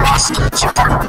Lost each other.